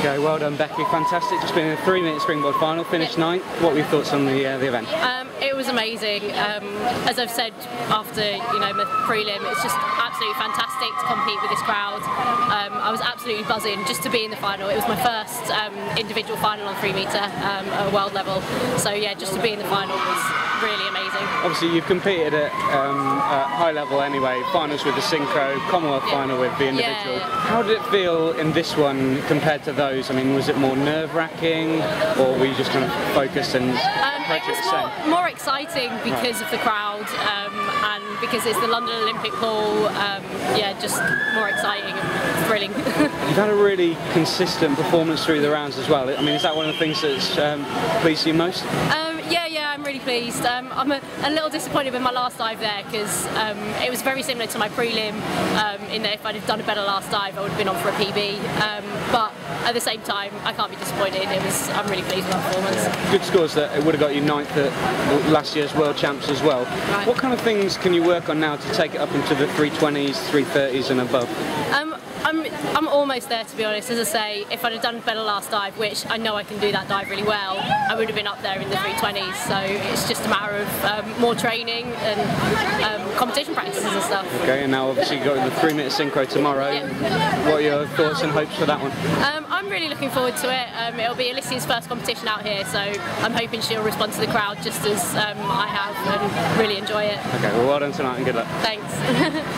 Okay, well done, Becky. Fantastic. Just been in a three-meter springboard final, finished ninth. What were your thoughts on the uh, the event? Um, it was amazing. Um, as I've said after you know my prelim, it's just absolutely fantastic to compete with this crowd. Um, I was absolutely buzzing just to be in the final. It was my first um, individual final on three meter um, at world level. So yeah, just to be in the final was really amazing. Obviously, you've competed at, um, at high level anyway. Finals with the synchro, Commonwealth Yeah. final with the individual. Yeah. How did it feel in this one compared to those? I mean, was it more nerve-wracking, or were you just kind of focused and Um, it was the same? more, more exciting because of the crowd um, and because it's the London Olympic Hall. Um, yeah, just more exciting and thrilling. You've had a really consistent performance through the rounds as well. I mean, is that one of the things that's um, pleased you most? Um, yeah, yeah, I'm really pleased. Um, I'm a, a little disappointed with my last dive there because um, it was very similar to my prelim. Um, in that if I'd have done a better last dive, I would have been on for a PB. Um, but at the same time, I can't be disappointed. It was. I'm really pleased with my performance. Good scores that it would have got you ninth at last year's World Champs as well. Right. What kind of things can you work on now to take it up into the 320s, 330s and above? Um, I'm, I'm almost there to be honest. As I say, if I'd have done a better last dive, which I know I can do that dive really well, I would have been up there in the 320s. So it's just a matter of um, more training and um, competition practices and stuff. Okay, and now obviously you've got the three meter synchro tomorrow. Yeah. Your thoughts and hopes for that one? Um, I'm really looking forward to it. Um, it'll be Alicia's first competition out here, so I'm hoping she'll respond to the crowd just as um, I have and really enjoy it. Okay, well, well done tonight and good luck. Thanks.